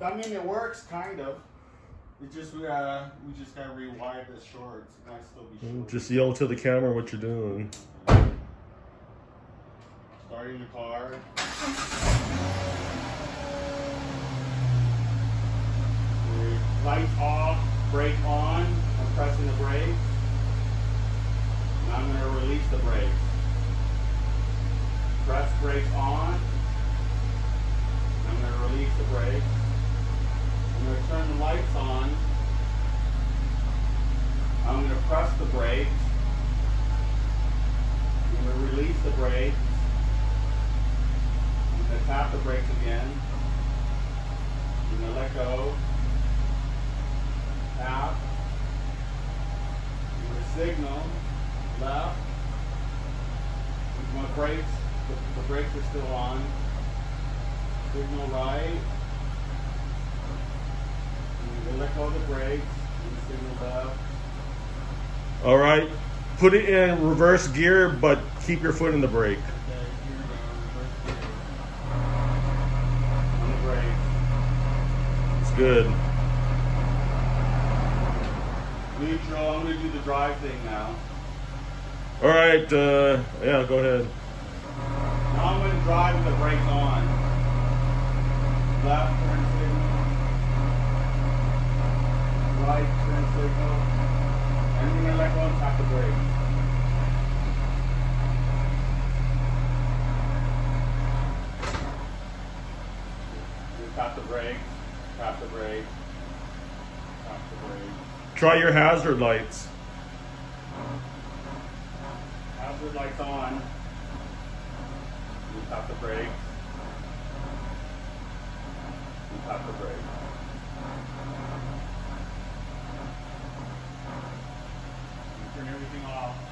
I mean, it works kind of. It just we uh we just gotta rewire this shorts. It might still be short. Just yell to the camera what you're doing. Starting the car. Lights off, brake on. I'm pressing the brake. And I'm gonna release the brakes. Press brake on. I'm gonna release the brake. I'm gonna turn the lights on. I'm gonna brakes. I'm gonna release the brakes. I'm gonna tap the brakes again. I'm gonna let go. Tap. I'm gonna signal left. My brakes, the, the brakes are still on. Signal right. Gonna let go of the brakes. And signal left. All right. Put it in reverse gear, but keep your foot in the brake. Okay, here we go. Reverse gear. On the brake. It's good. Neutral. I'm gonna do the drive thing now. All right. Uh, yeah, go ahead. Now I'm gonna drive with the brakes on. Left turn signal. Right turn signal. Gonna let go tap the brake. You Tap the brake. Tap the brake. Tap the brake. Try your hazard lights. Hazard lights on. You tap the brake. You tap the brake. You turn everything off.